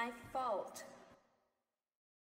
my fault.